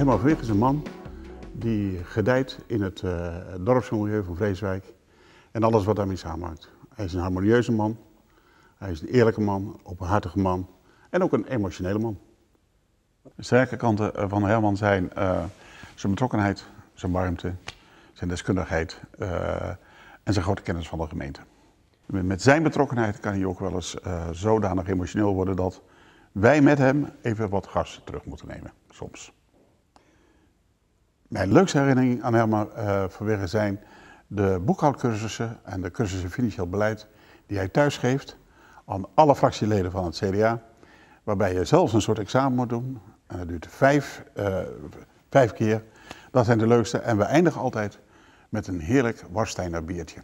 Herman Verwig is een man die gedijt in het uh, dorpsmilieu van Vreeswijk en alles wat daarmee samenhangt. Hij is een harmonieuze man, hij is een eerlijke man, openhartige man en ook een emotionele man. De sterke kanten van Herman zijn uh, zijn betrokkenheid, zijn warmte, zijn deskundigheid en zijn grote kennis van de gemeente. Met zijn betrokkenheid kan hij ook wel eens zodanig emotioneel worden dat wij met hem even wat gas terug moeten nemen, soms. Mijn leukste herinnering aan Herman uh, vanwege zijn de boekhoudcursussen en de cursussen financieel beleid die hij thuis geeft aan alle fractieleden van het CDA, waarbij je zelfs een soort examen moet doen. En dat duurt vijf, uh, vijf keer. Dat zijn de leukste. En we eindigen altijd met een heerlijk Warsteiner biertje.